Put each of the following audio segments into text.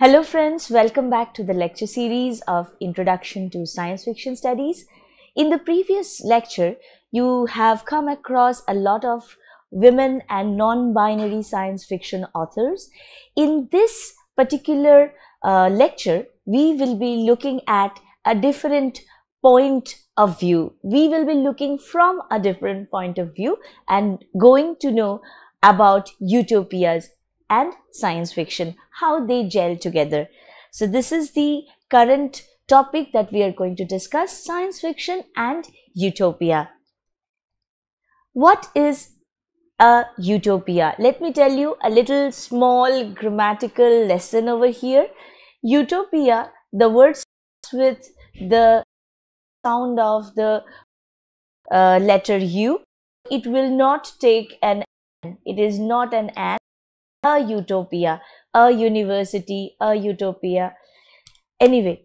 Hello friends, welcome back to the lecture series of Introduction to Science Fiction Studies. In the previous lecture, you have come across a lot of women and non-binary science fiction authors. In this particular uh, lecture, we will be looking at a different point of view. We will be looking from a different point of view and going to know about utopias and science fiction, how they gel together. So this is the current topic that we are going to discuss, science fiction and utopia. What is a utopia? Let me tell you a little small grammatical lesson over here. Utopia, the word starts with the sound of the uh, letter U. It will not take an an. It is not an an a utopia, a university, a utopia. Anyway,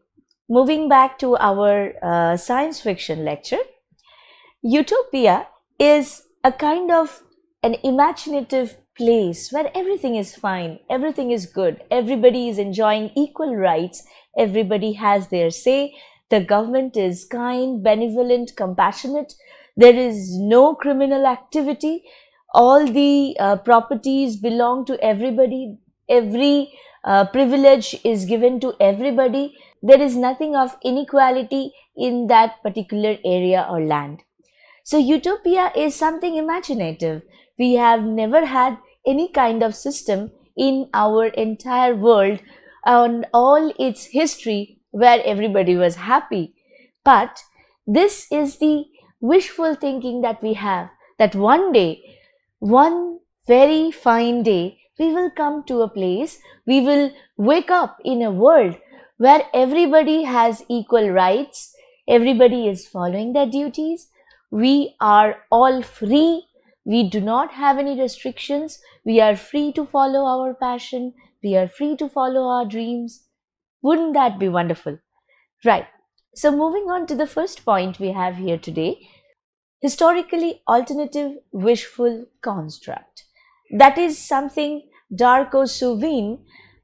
moving back to our uh, science fiction lecture, utopia is a kind of an imaginative place where everything is fine, everything is good, everybody is enjoying equal rights, everybody has their say, the government is kind, benevolent, compassionate, there is no criminal activity, all the uh, properties belong to everybody. Every uh, privilege is given to everybody. There is nothing of inequality in that particular area or land. So utopia is something imaginative. We have never had any kind of system in our entire world on all its history where everybody was happy. But this is the wishful thinking that we have that one day one very fine day, we will come to a place, we will wake up in a world where everybody has equal rights, everybody is following their duties, we are all free, we do not have any restrictions, we are free to follow our passion, we are free to follow our dreams. Wouldn't that be wonderful? Right. So moving on to the first point we have here today, historically alternative wishful construct. That is something Darko Suvin,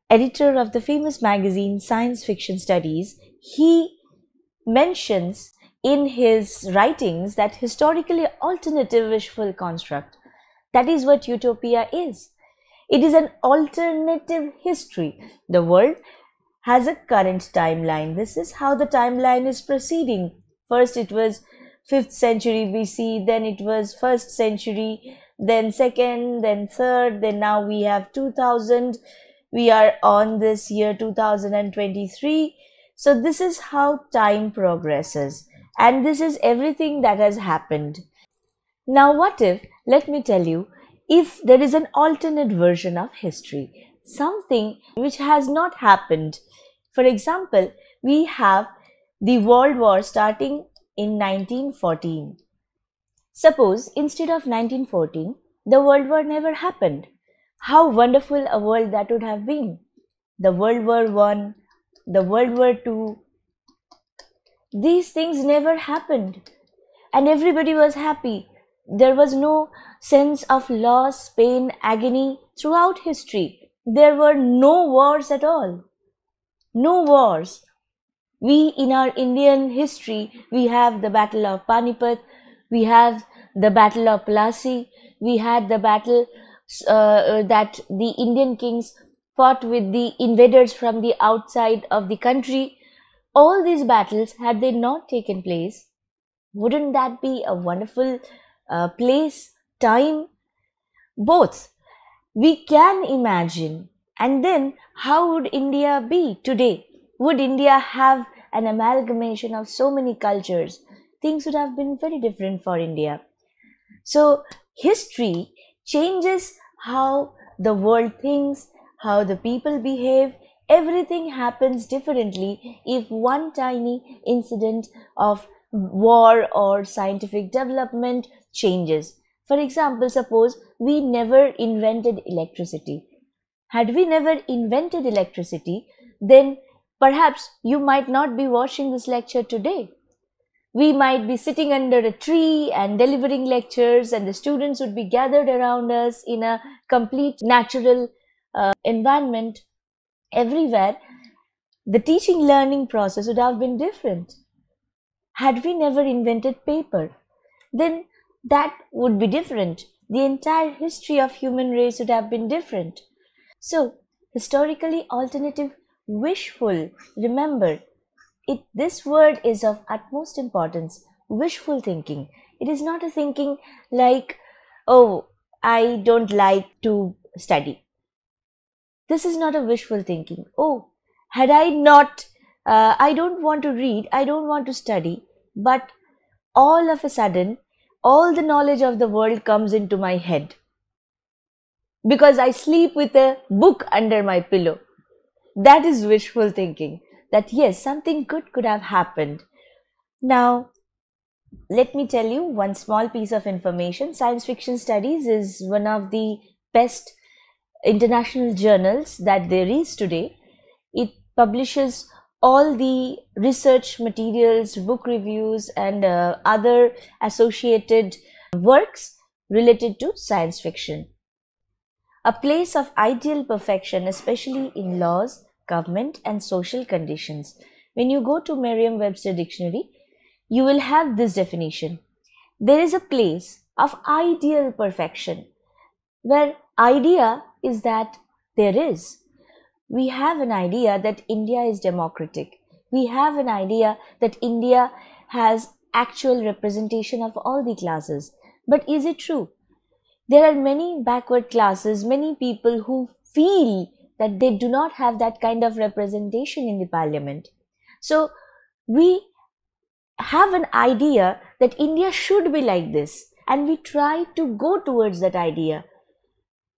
editor of the famous magazine Science Fiction Studies, he mentions in his writings that historically alternative wishful construct. That is what utopia is. It is an alternative history. The world has a current timeline. This is how the timeline is proceeding. First, it was 5th century BC, then it was 1st century, then 2nd, then 3rd, then now we have 2000. We are on this year 2023. So this is how time progresses and this is everything that has happened. Now what if, let me tell you, if there is an alternate version of history, something which has not happened. For example, we have the world war starting in 1914. Suppose instead of 1914, the World War never happened. How wonderful a world that would have been. The World War One, the World War Two. These things never happened. And everybody was happy. There was no sense of loss, pain, agony throughout history. There were no wars at all. No wars we in our indian history we have the battle of panipat we have the battle of plassey we had the battle uh, uh, that the indian kings fought with the invaders from the outside of the country. All these battles had they not taken place wouldn't that be a wonderful uh, place time? Both. We can imagine and then how would india be today would India have an amalgamation of so many cultures? Things would have been very different for India. So, history changes how the world thinks, how the people behave, everything happens differently if one tiny incident of war or scientific development changes. For example, suppose we never invented electricity. Had we never invented electricity, then perhaps you might not be watching this lecture today. We might be sitting under a tree and delivering lectures, and the students would be gathered around us in a complete natural uh, environment everywhere. The teaching learning process would have been different. Had we never invented paper, then that would be different. The entire history of human race would have been different. So, historically alternative wishful, remember, it, this word is of utmost importance. Wishful thinking. It is not a thinking like, oh, I don't like to study. This is not a wishful thinking. Oh, had I not, uh, I don't want to read, I don't want to study, but all of a sudden, all the knowledge of the world comes into my head because I sleep with a book under my pillow. That is wishful thinking that yes, something good could have happened. Now, let me tell you one small piece of information. Science Fiction Studies is one of the best international journals that there is today. It publishes all the research materials, book reviews, and uh, other associated works related to science fiction. A place of ideal perfection, especially in laws, government, and social conditions. When you go to Merriam Webster Dictionary, you will have this definition. There is a place of ideal perfection, where idea is that there is we have an idea that India is democratic. We have an idea that India has actual representation of all the classes. But is it true? There are many backward classes, many people who feel that they do not have that kind of representation in the parliament. So we have an idea that India should be like this and we try to go towards that idea.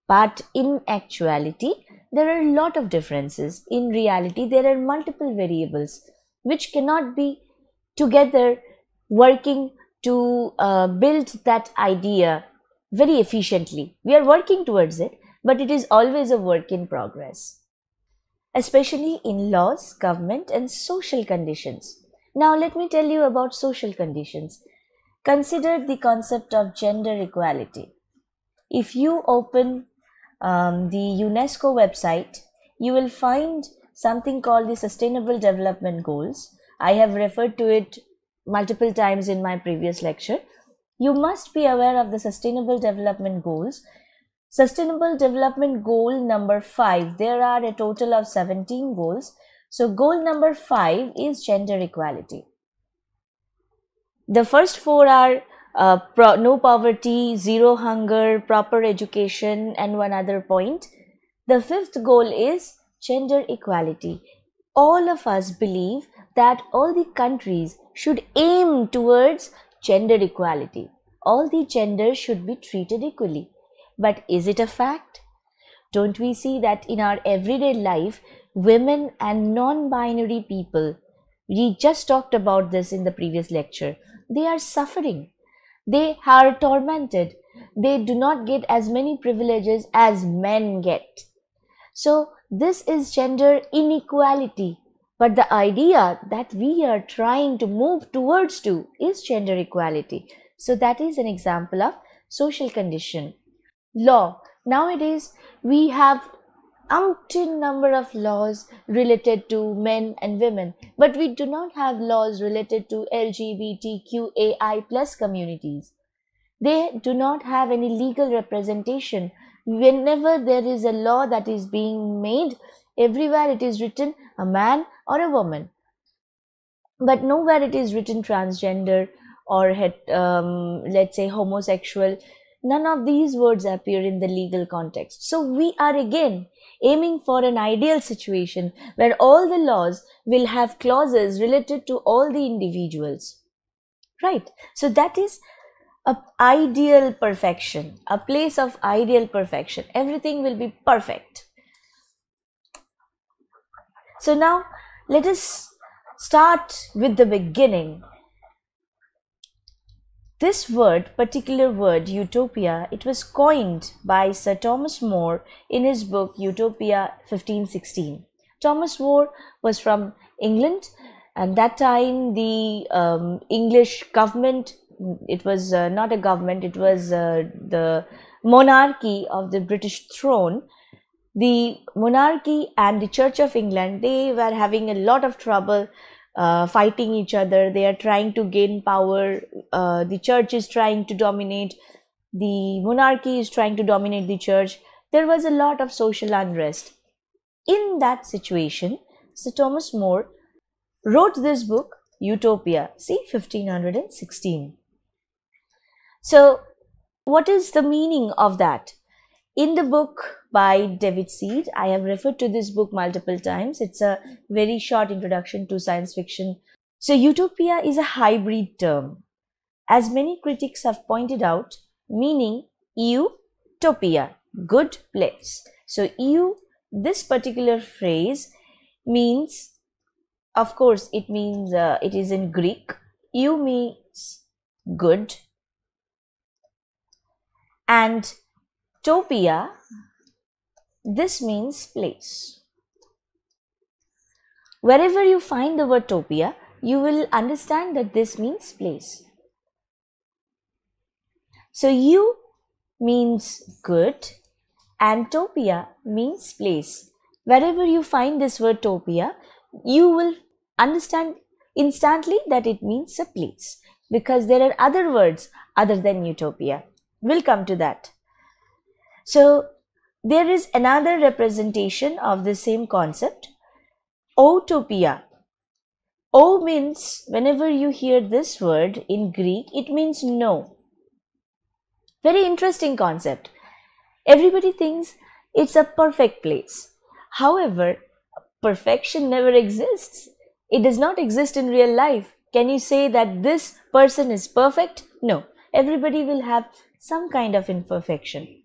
But in actuality, there are a lot of differences. In reality, there are multiple variables which cannot be together working to uh, build that idea very efficiently. We are working towards it, but it is always a work in progress, especially in laws, government, and social conditions. Now, let me tell you about social conditions. Consider the concept of gender equality. If you open um, the UNESCO website, you will find something called the Sustainable Development Goals. I have referred to it multiple times in my previous lecture. You must be aware of the Sustainable Development Goals. Sustainable Development Goal number 5, there are a total of 17 goals. So, goal number 5 is gender equality. The first four are uh, no poverty, zero hunger, proper education, and one other point. The fifth goal is gender equality. All of us believe that all the countries should aim towards gender equality. All the genders should be treated equally. But is it a fact? Don't we see that in our everyday life, women and non binary people, we just talked about this in the previous lecture, they are suffering they are tormented. They do not get as many privileges as men get. So, this is gender inequality. But the idea that we are trying to move towards to is gender equality. So, that is an example of social condition. Law. Nowadays, we have umpteen number of laws related to men and women, but we do not have laws related to LGBTQAI plus communities. They do not have any legal representation. Whenever there is a law that is being made, everywhere it is written a man or a woman. But nowhere it is written transgender or um, let's say homosexual. None of these words appear in the legal context. So we are again aiming for an ideal situation where all the laws will have clauses related to all the individuals. Right. So that is a ideal perfection, a place of ideal perfection. Everything will be perfect. So now let us start with the beginning. This word, particular word, utopia, it was coined by Sir Thomas More in his book Utopia 1516. Thomas More was from England and that time the um, English government, it was uh, not a government, it was uh, the monarchy of the British throne the monarchy and the Church of England, they were having a lot of trouble uh, fighting each other. They are trying to gain power. Uh, the church is trying to dominate. The monarchy is trying to dominate the church. There was a lot of social unrest. In that situation, Sir Thomas More wrote this book, Utopia, see 1516. So, what is the meaning of that? In the book by David Seed, I have referred to this book multiple times. It's a very short introduction to science fiction. So, utopia is a hybrid term. As many critics have pointed out, meaning utopia, good place. So, eu, this particular phrase means, of course, it means uh, it is in Greek. Eu means good and Topia, this means place. Wherever you find the word topia, eu will understand that this means place. So, you means good and topia means place. Wherever you find this word topia, you will understand instantly that it means a place because there are other words other than utopia. We'll come to that. So there is another representation of the same concept, Otopia. O means, whenever you hear this word in Greek, it means no. Very interesting concept. Everybody thinks it's a perfect place. However, perfection never exists. It does not exist in real life. Can you say that this person is perfect? No. Everybody will have some kind of imperfection.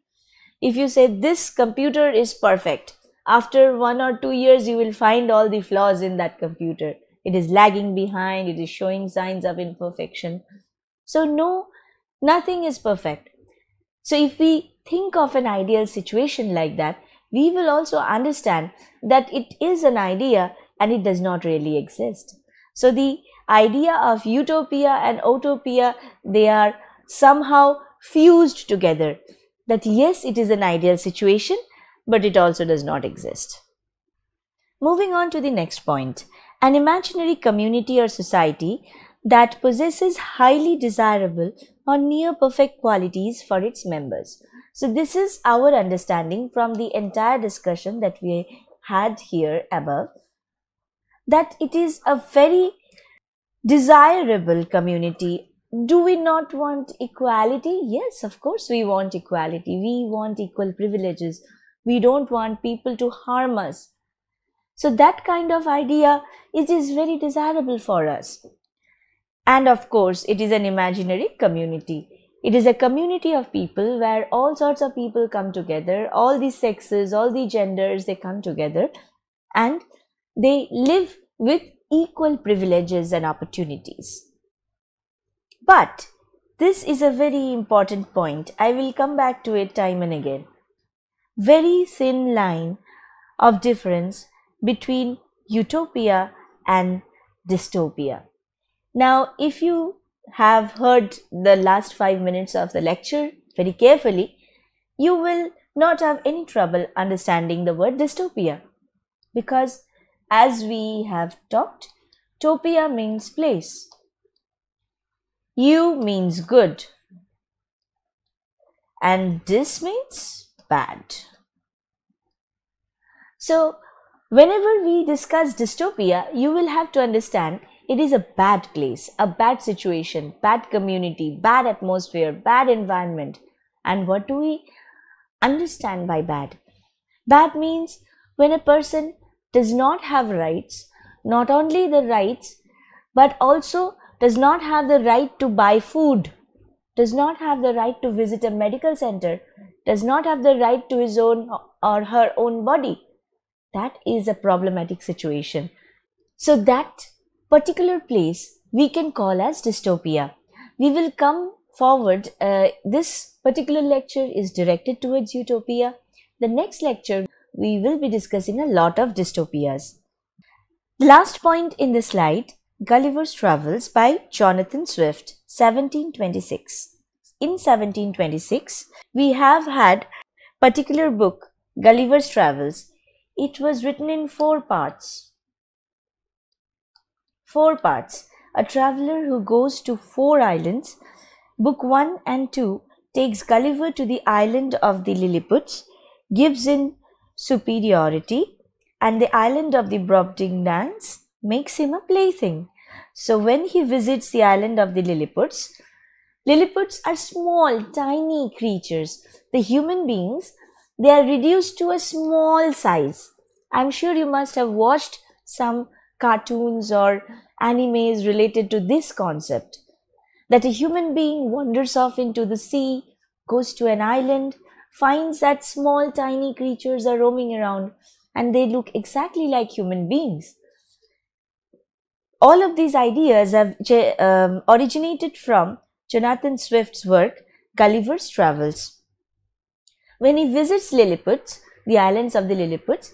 If you say this computer is perfect, after one or two years, you will find all the flaws in that computer. It is lagging behind, it is showing signs of imperfection. So, no, nothing is perfect. So, if we think of an ideal situation like that, we will also understand that it is an idea and it does not really exist. So, the idea of utopia and utopia, they are somehow fused together that yes, it is an ideal situation, but it also does not exist. Moving on to the next point, an imaginary community or society that possesses highly desirable or near perfect qualities for its members. So, this is our understanding from the entire discussion that we had here above that it is a very desirable community do we not want equality? Yes, of course, we want equality. We want equal privileges. We don't want people to harm us. So, that kind of idea it is very desirable for us. And of course, it is an imaginary community. It is a community of people where all sorts of people come together, all the sexes, all the genders, they come together and they live with equal privileges and opportunities. But this is a very important point. I will come back to it time and again. Very thin line of difference between utopia and dystopia. Now, if you have heard the last five minutes of the lecture very carefully, you will not have any trouble understanding the word dystopia because as we have talked, topia means place U means good and dys means bad. So, whenever we discuss dystopia, you will have to understand it is a bad place, a bad situation, bad community, bad atmosphere, bad environment. And what do we understand by bad? Bad means when a person does not have rights, not only the rights, but also does not have the right to buy food, does not have the right to visit a medical center, does not have the right to his own or her own body. that is a problematic situation. So that particular place we can call as dystopia. We will come forward. Uh, this particular lecture is directed towards utopia. The next lecture we will be discussing a lot of dystopias. Last point in the slide Gulliver's Travels by Jonathan Swift, 1726. In 1726, we have had particular book Gulliver's Travels. It was written in four parts. Four parts. A traveler who goes to four islands. Book 1 and 2 takes Gulliver to the island of the Lilliputs, gives in superiority, and the island of the Brobdingnags makes him a plaything. So when he visits the island of the Lilliputs, Lilliputs are small, tiny creatures. The human beings, they are reduced to a small size. I'm sure you must have watched some cartoons or animes related to this concept that a human being wanders off into the sea, goes to an island, finds that small tiny creatures are roaming around and they look exactly like human beings. All of these ideas have um, originated from Jonathan Swift's work, Gulliver's Travels. When he visits Lilliput, the islands of the Lilliputs,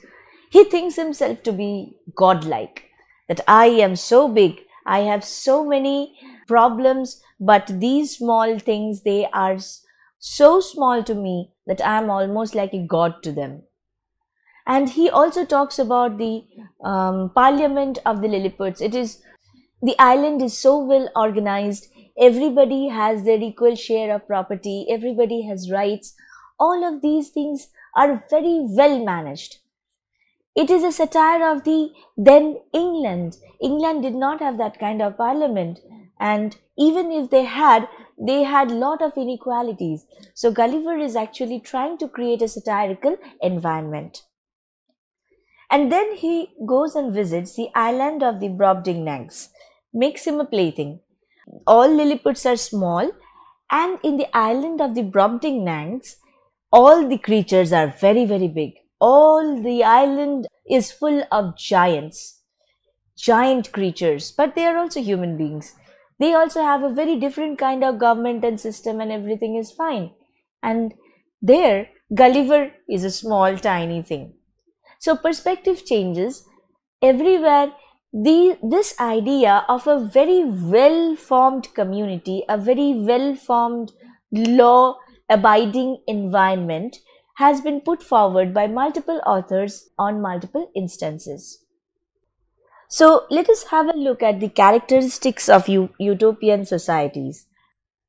he thinks himself to be godlike, that I am so big, I have so many problems, but these small things, they are so small to me that I am almost like a god to them. And he also talks about the um, parliament of the Lilliputs. It is the island is so well organized. Everybody has their equal share of property. Everybody has rights. All of these things are very well managed. It is a satire of the then England. England did not have that kind of parliament. And even if they had, they had lot of inequalities. So Gulliver is actually trying to create a satirical environment. And then he goes and visits the island of the Brobdingnags, makes him a plaything. All Lilliputs are small, and in the island of the Brobdingnags, all the creatures are very, very big. All the island is full of giants, giant creatures, but they are also human beings. They also have a very different kind of government and system, and everything is fine. And there, Gulliver is a small, tiny thing. So perspective changes everywhere. The, this idea of a very well formed community, a very well formed law abiding environment has been put forward by multiple authors on multiple instances. So let us have a look at the characteristics of utopian societies.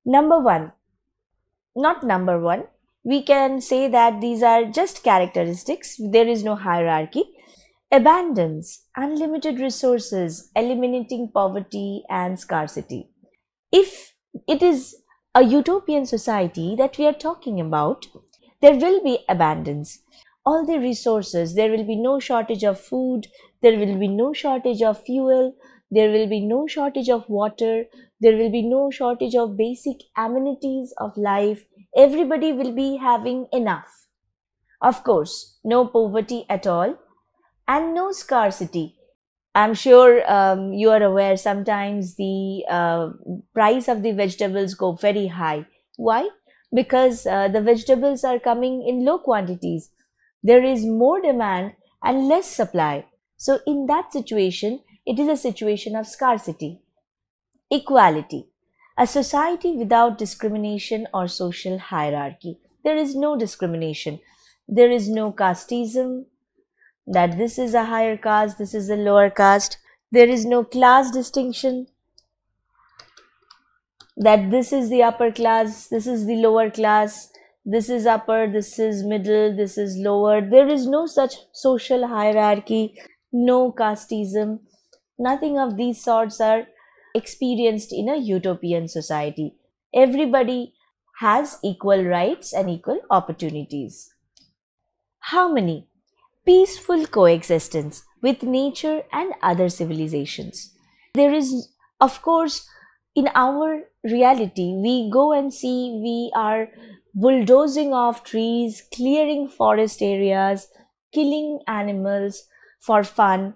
Number one, not number one, we can say that these are just characteristics. There is no hierarchy. Abundance, unlimited resources, eliminating poverty and scarcity. If it is a utopian society that we are talking about, there will be abundance. All the resources, there will be no shortage of food, there will be no shortage of fuel, there will be no shortage of water, there will be no shortage of basic amenities of life, everybody will be having enough. Of course, no poverty at all and no scarcity. I'm sure um, you are aware sometimes the uh, price of the vegetables go very high. Why? Because uh, the vegetables are coming in low quantities. There is more demand and less supply. So in that situation, it is a situation of scarcity. Equality a society without discrimination or social hierarchy. There is no discrimination. There is no casteism, that this is a higher caste, this is a lower caste. There is no class distinction, that this is the upper class, this is the lower class, this is upper, this is middle, this is lower. There is no such social hierarchy, no casteism. Nothing of these sorts are experienced in a utopian society. Everybody has equal rights and equal opportunities. Harmony, peaceful coexistence with nature and other civilizations. There is, of course, in our reality, we go and see we are bulldozing off trees, clearing forest areas, killing animals for fun.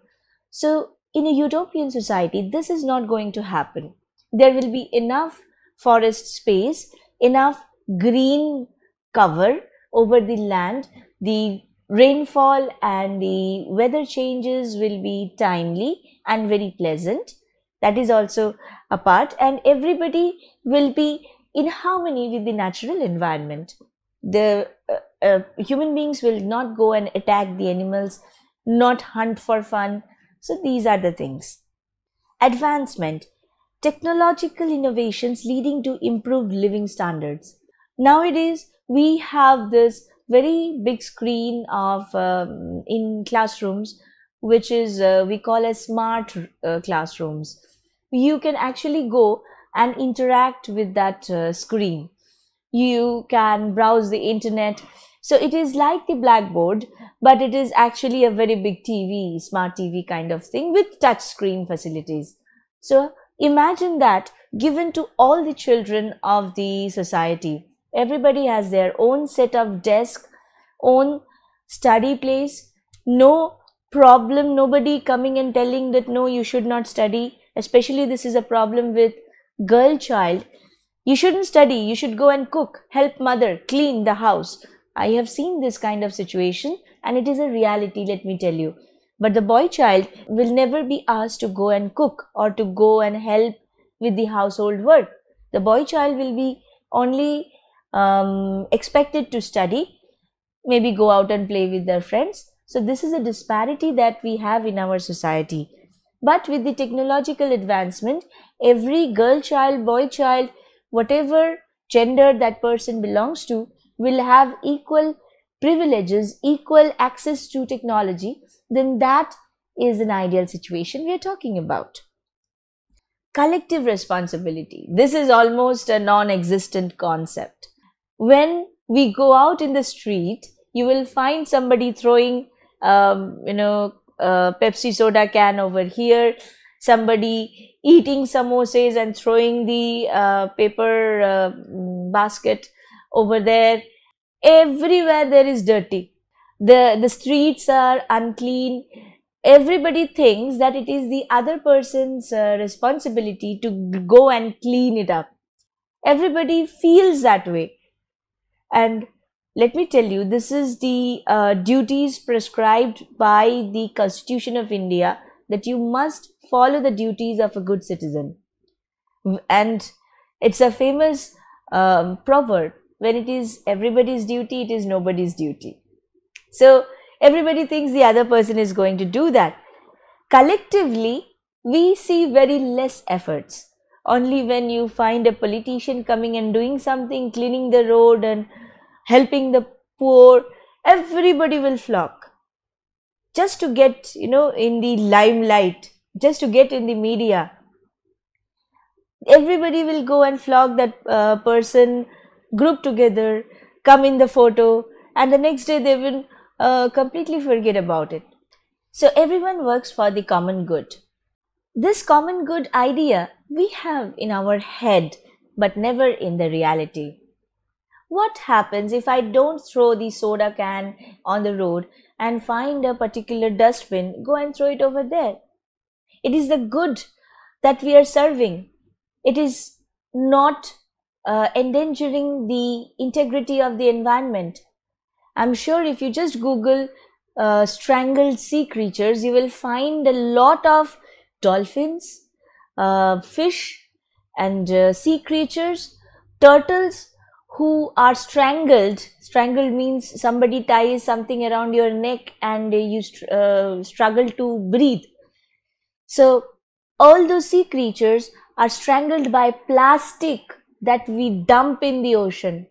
So, in a utopian society, this is not going to happen. There will be enough forest space, enough green cover over the land. The rainfall and the weather changes will be timely and very pleasant. That is also a part, and everybody will be in harmony with the natural environment. The uh, uh, human beings will not go and attack the animals, not hunt for fun. So, these are the things. Advancement technological innovations leading to improved living standards. Nowadays, we have this very big screen of um, in classrooms, which is uh, we call as smart uh, classrooms. You can actually go and interact with that uh, screen. You can browse the internet. So it is like the blackboard, but it is actually a very big TV, smart TV kind of thing with touch screen facilities. So Imagine that given to all the children of the society. Everybody has their own set of desk, own study place, no problem, nobody coming and telling that no, you should not study. Especially this is a problem with girl child. You shouldn't study, you should go and cook, help mother, clean the house. I have seen this kind of situation and it is a reality, let me tell you. But the boy child will never be asked to go and cook or to go and help with the household work. The boy child will be only um, expected to study, maybe go out and play with their friends. So, this is a disparity that we have in our society. But with the technological advancement, every girl child, boy child, whatever gender that person belongs to, will have equal privileges, equal access to technology then that is an ideal situation we are talking about. Collective responsibility. This is almost a non existent concept. When we go out in the street, you will find somebody throwing, um, you know, Pepsi soda can over here, somebody eating samosas and throwing the uh, paper uh, basket over there. Everywhere there is dirty. The the streets are unclean. Everybody thinks that it is the other person's uh, responsibility to go and clean it up. Everybody feels that way. And let me tell you this is the uh, duties prescribed by the constitution of india that you must follow the duties of a good citizen. And it's a famous um, proverb when it is everybody's duty it is nobody's duty so everybody thinks the other person is going to do that. Collectively, we see very less efforts. Only when you find a politician coming and doing something, cleaning the road and helping the poor, everybody will flock. Just to get, you know, in the limelight, just to get in the media. Everybody will go and flock that uh, person, group together, come in the photo, and the next day they will uh, completely forget about it. So everyone works for the common good. This common good idea we have in our head but never in the reality. What happens if I don't throw the soda can on the road and find a particular dustbin, go and throw it over there? It is the good that we are serving. It is not uh, endangering the integrity of the environment. I'm sure if you just Google uh, strangled sea creatures, you will find a lot of dolphins, uh, fish, and uh, sea creatures, turtles who are strangled. Strangled means somebody ties something around your neck and you uh, struggle to breathe. So, all those sea creatures are strangled by plastic that we dump in the ocean.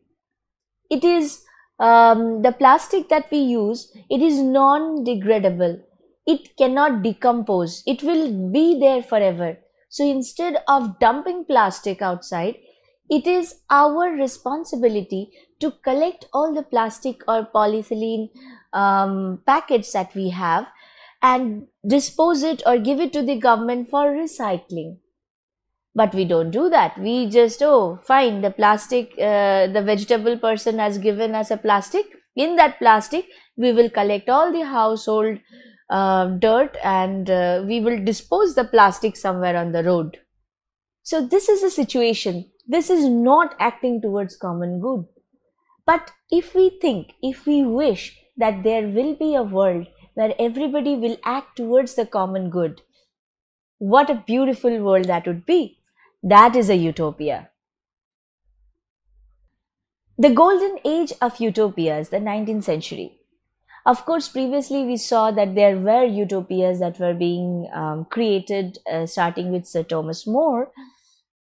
It is um, the plastic that we use it is non degradable it cannot decompose. It will be there forever. So instead of dumping plastic outside it is our responsibility to collect all the plastic or polyethylene um, packets that we have and dispose it or give it to the government for recycling but we don't do that we just oh fine the plastic uh, the vegetable person has given us a plastic in that plastic we will collect all the household uh, dirt and uh, we will dispose the plastic somewhere on the road. So this is the situation. This is not acting towards common good. But if we think, if we wish that there will be a world where everybody will act towards the common good, what a beautiful world that would be. That is a utopia. The golden age of utopias, the 19th century. Of course, previously we saw that there were utopias that were being um, created, uh, starting with Sir Thomas More.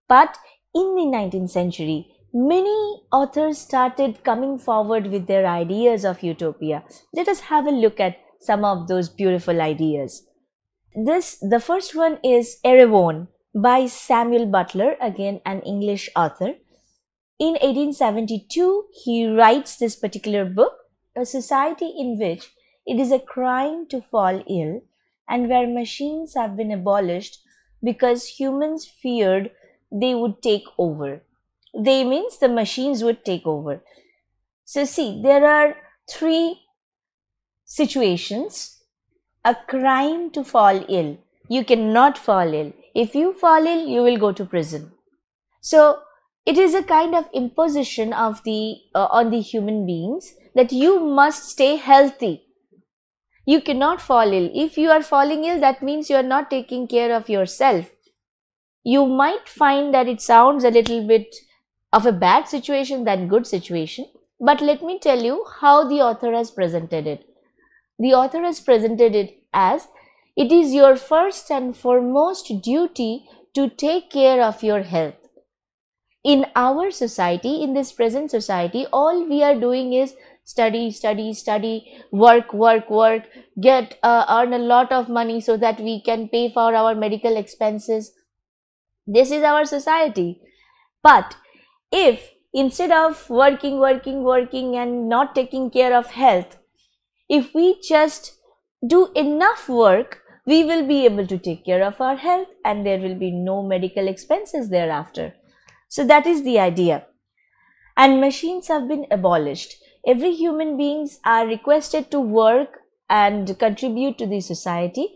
But in the 19th century, many authors started coming forward with their ideas of utopia. Let us have a look at some of those beautiful ideas. This, the first one is Erewhon by Samuel Butler, again an English author. In 1872, he writes this particular book, a society in which it is a crime to fall ill and where machines have been abolished because humans feared they would take over. They means the machines would take over. So see, there are three situations. A crime to fall ill. You cannot fall ill. If you fall ill, you will go to prison. So it is a kind of imposition of the uh, on the human beings that you must stay healthy. You cannot fall ill. If you are falling ill that means you are not taking care of yourself. You might find that it sounds a little bit of a bad situation than good situation but let me tell you how the author has presented it. The author has presented it as it is your first and foremost duty to take care of your health in our society, in this present society, all we are doing is study, study, study, work, work, work, get, uh, earn a lot of money so that we can pay for our medical expenses. This is our society. But if instead of working, working, working and not taking care of health, if we just do enough work, we will be able to take care of our health and there will be no medical expenses thereafter. So that is the idea. And machines have been abolished. Every human beings are requested to work and contribute to the society.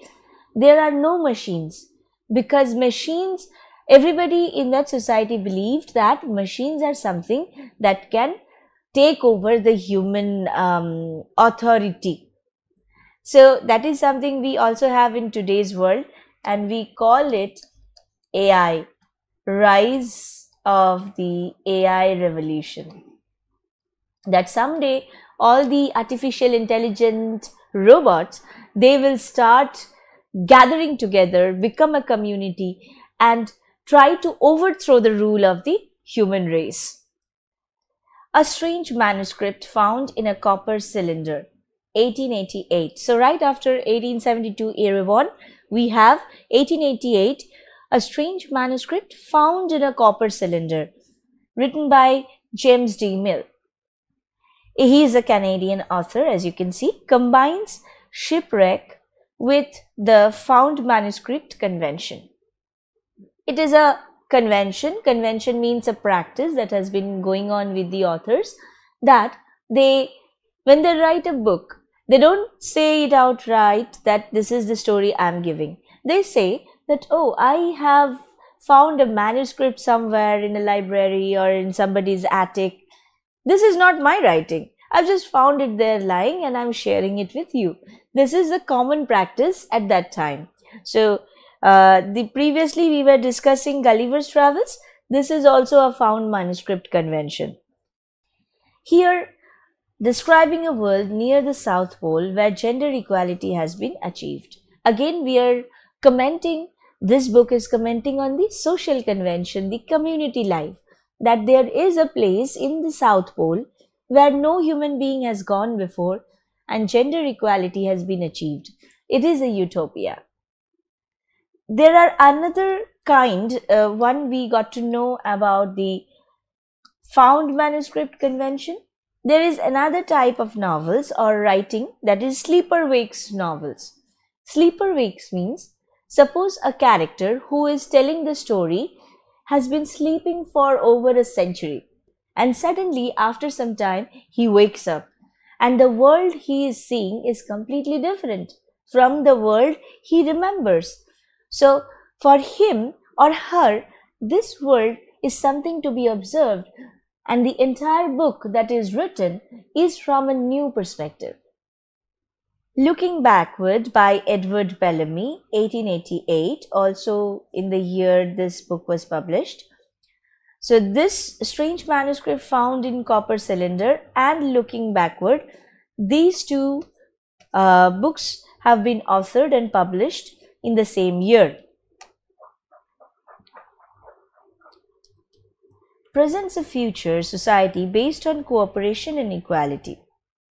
There are no machines because machines, everybody in that society believed that machines are something that can take over the human um, authority. So that is something we also have in today's world and we call it AI, rise of the AI revolution. That someday all the artificial intelligent robots, they will start gathering together, become a community and try to overthrow the rule of the human race. A strange manuscript found in a copper cylinder, 1888. So right after 1872 Erewhon, we have 1888 a strange manuscript found in a copper cylinder written by James De Mille. He is a Canadian author, as you can see, combines shipwreck with the found manuscript convention. It is a convention. Convention means a practice that has been going on with the authors that they, when they write a book, they don't say it outright that this is the story I'm giving. They say that, oh, I have found a manuscript somewhere in a library or in somebody's attic. This is not my writing. I've just found it there lying and I'm sharing it with you. This is the common practice at that time. So, uh, the previously we were discussing Gulliver's Travels. This is also a found manuscript convention. Here, describing a world near the South Pole where gender equality has been achieved. Again, we are commenting this book is commenting on the social convention, the community life, that there is a place in the South Pole where no human being has gone before and gender equality has been achieved. It is a utopia. There are another kind, uh, one we got to know about the found manuscript convention. There is another type of novels or writing that is sleeper wakes novels. Sleeper wakes means Suppose a character who is telling the story has been sleeping for over a century and suddenly after some time he wakes up and the world he is seeing is completely different from the world he remembers. So, for him or her, this world is something to be observed, and the entire book that is written is from a new perspective. Looking Backward by Edward Bellamy, 1888, also in the year this book was published. So, this strange manuscript found in Copper Cylinder and Looking Backward, these two uh, books have been authored and published in the same year. Presents a future society based on cooperation and equality.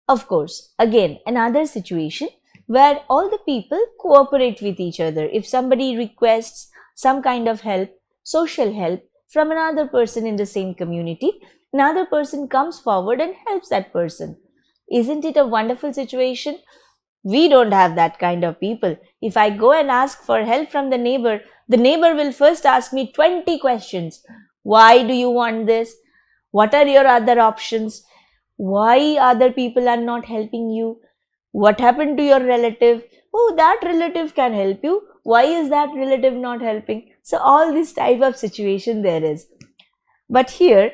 Of course, again, another situation where all the people cooperate with each other. If somebody requests some kind of help, social help, from another person in the same community, another person comes forward and helps that person. Isn't it a wonderful situation? We don't have that kind of people. If I go and ask for help from the neighbor, the neighbor will first ask me 20 questions. Why do you want this? What are your other options? Why other people are not helping you? What happened to your relative? Oh, that relative can help you. Why is that relative not helping? So all this type of situation there is. But here,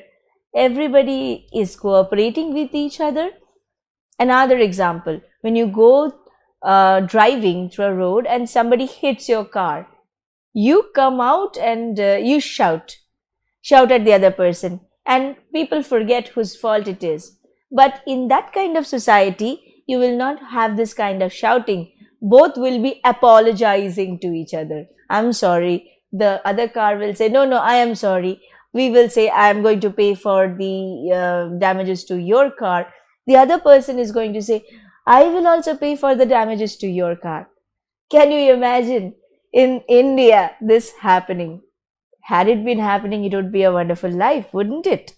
everybody is cooperating with each other. Another example, when you go uh, driving through a road and somebody hits your car, you come out and uh, you shout, shout at the other person and people forget whose fault it is. But in that kind of society, you will not have this kind of shouting. Both will be apologizing to each other. I'm sorry the other car will say, no, no, I am sorry. We will say, I am going to pay for the uh, damages to your car. The other person is going to say, I will also pay for the damages to your car. Can you imagine in India this happening? Had it been happening, it would be a wonderful life, wouldn't it?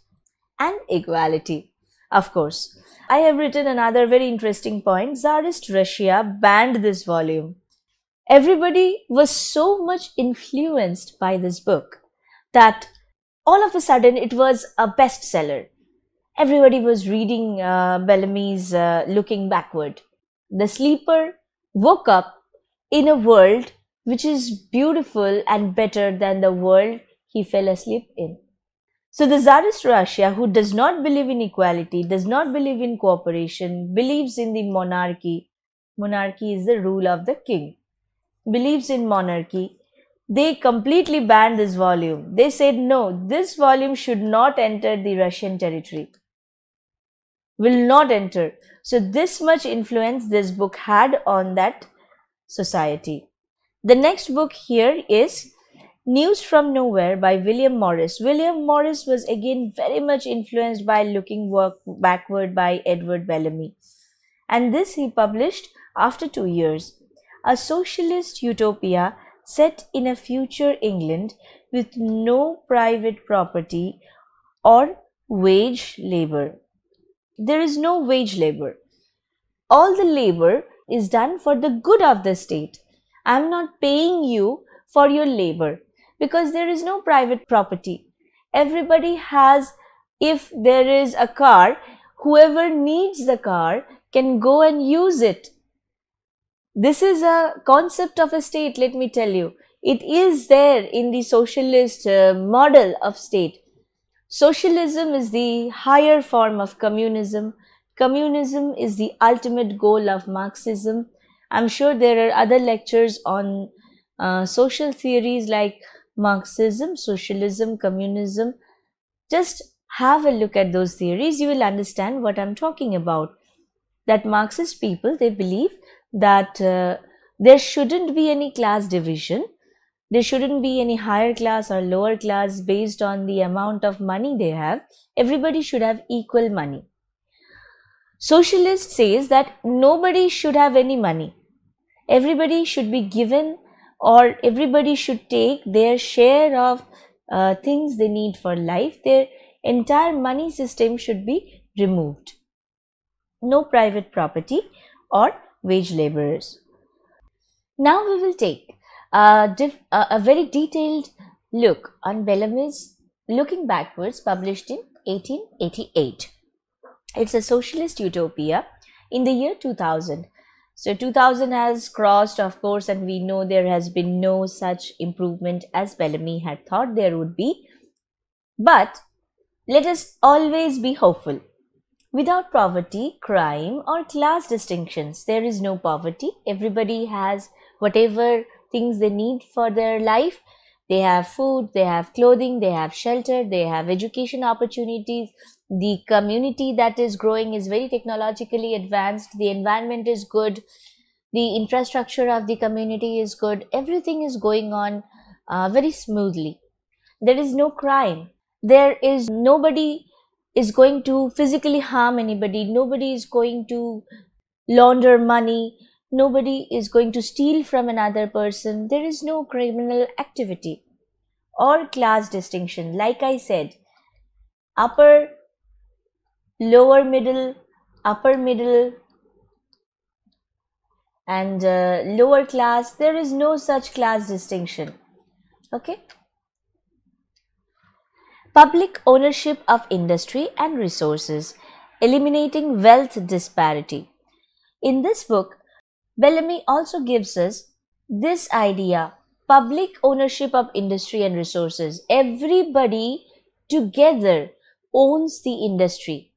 And equality, of course. I have written another very interesting point. Tsarist Russia banned this volume everybody was so much influenced by this book that all of a sudden it was a bestseller. Everybody was reading uh, Bellamy's uh, Looking Backward. The sleeper woke up in a world which is beautiful and better than the world he fell asleep in. So the Tsarist Russia, who does not believe in equality, does not believe in cooperation, believes in the monarchy. Monarchy is the rule of the king believes in monarchy, they completely banned this volume. They said, no, this volume should not enter the Russian territory. Will not enter. So, this much influence this book had on that society. The next book here is News from Nowhere by William Morris. William Morris was again very much influenced by Looking work Backward by Edward Bellamy. And this he published after two years a socialist utopia set in a future England with no private property or wage labor. There is no wage labor. All the labor is done for the good of the state. I am not paying you for your labor because there is no private property. Everybody has, if there is a car, whoever needs the car can go and use it this is a concept of a state, let me tell you. It is there in the socialist uh, model of state. Socialism is the higher form of communism. Communism is the ultimate goal of Marxism. I'm sure there are other lectures on uh, social theories like Marxism, socialism, communism. Just have a look at those theories. You will understand what I'm talking about. That Marxist people, they believe that uh, there shouldn't be any class division. There shouldn't be any higher class or lower class based on the amount of money they have. Everybody should have equal money. Socialist says that nobody should have any money. Everybody should be given or everybody should take their share of uh, things they need for life. Their entire money system should be removed. No private property or wage laborers. Now we will take a, a very detailed look on Bellamy's Looking Backwards published in 1888. It's a socialist utopia in the year 2000. So 2000 has crossed, of course, and we know there has been no such improvement as Bellamy had thought there would be. But let us always be hopeful. Without poverty, crime, or class distinctions, there is no poverty. Everybody has whatever things they need for their life. They have food, they have clothing, they have shelter, they have education opportunities. The community that is growing is very technologically advanced. The environment is good. The infrastructure of the community is good. Everything is going on uh, very smoothly. There is no crime. There is nobody is going to physically harm anybody. Nobody is going to launder money. Nobody is going to steal from another person. There is no criminal activity or class distinction. Like I said, upper, lower middle, upper middle, and uh, lower class, there is no such class distinction. Okay. Public ownership of industry and resources, eliminating wealth disparity. In this book, Bellamy also gives us this idea public ownership of industry and resources. Everybody together owns the industry.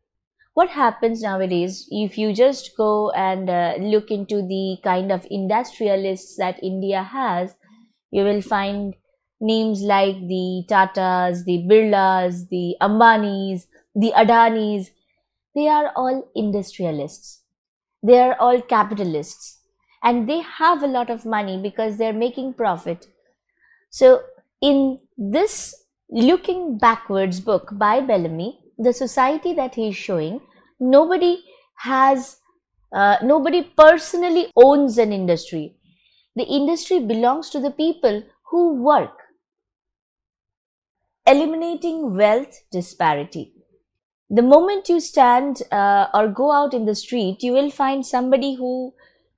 What happens nowadays if you just go and uh, look into the kind of industrialists that India has, you will find names like the Tatas, the Birlas, the Ambanis, the Adanis, they are all industrialists. They are all capitalists and they have a lot of money because they're making profit. So in this looking backwards book by Bellamy, the society that he is showing, nobody has, uh, nobody personally owns an industry. The industry belongs to the people who work eliminating wealth disparity. The moment you stand uh, or go out in the street, you will find somebody who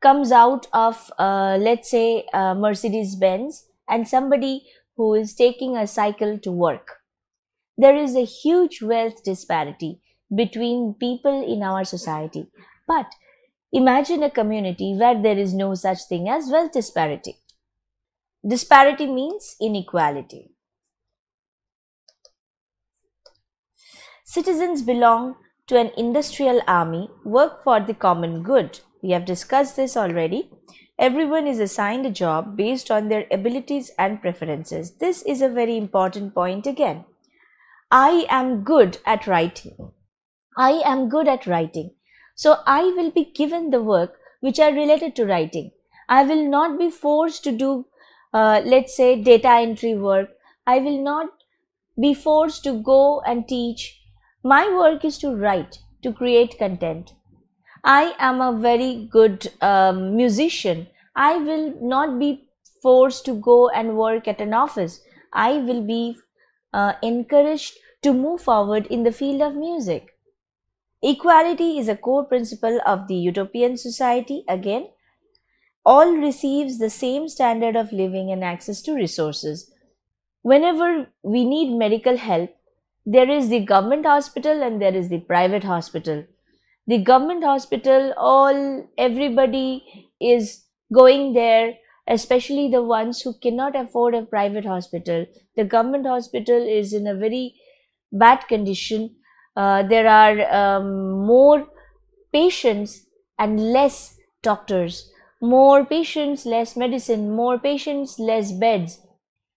comes out of, uh, let's say, Mercedes Benz and somebody who is taking a cycle to work. There is a huge wealth disparity between people in our society. But imagine a community where there is no such thing as wealth disparity. Disparity means inequality. Citizens belong to an industrial army, work for the common good. We have discussed this already. Everyone is assigned a job based on their abilities and preferences. This is a very important point again. I am good at writing. I am good at writing. So I will be given the work which are related to writing. I will not be forced to do, uh, let's say, data entry work. I will not be forced to go and teach my work is to write, to create content. I am a very good um, musician. I will not be forced to go and work at an office. I will be uh, encouraged to move forward in the field of music. Equality is a core principle of the utopian society. Again, all receives the same standard of living and access to resources. Whenever we need medical help, there is the government hospital and there is the private hospital the government hospital all everybody is going there especially the ones who cannot afford a private hospital. The government hospital is in a very bad condition. Uh, there are um, more patients and less doctors. More patients less medicine. More patients less beds.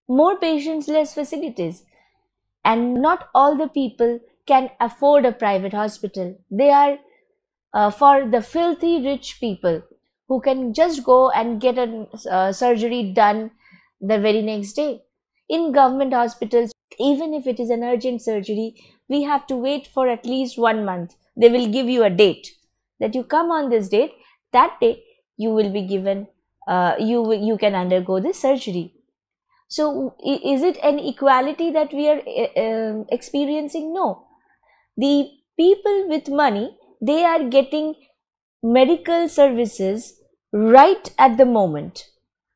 More patients less facilities. And not all the people can afford a private hospital. They are uh, for the filthy rich people who can just go and get a uh, surgery done the very next day. In government hospitals, even if it is an urgent surgery, we have to wait for at least one month. They will give you a date that you come on this date. That day, you will be given, uh, you you can undergo this surgery. So is it an equality that we are uh, experiencing? No. The people with money, they are getting medical services right at the moment.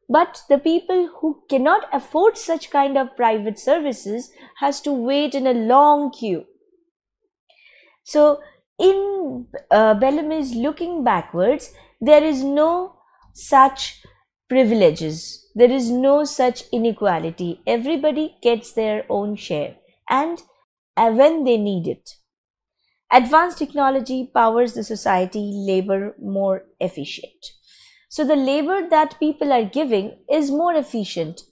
But the people who cannot afford such kind of private services has to wait in a long queue. So in uh, Bellamy's looking backwards, there is no such privileges. There is no such inequality. Everybody gets their own share and uh, when they need it. Advanced technology powers the society labor more efficient. So the labor that people are giving is more efficient.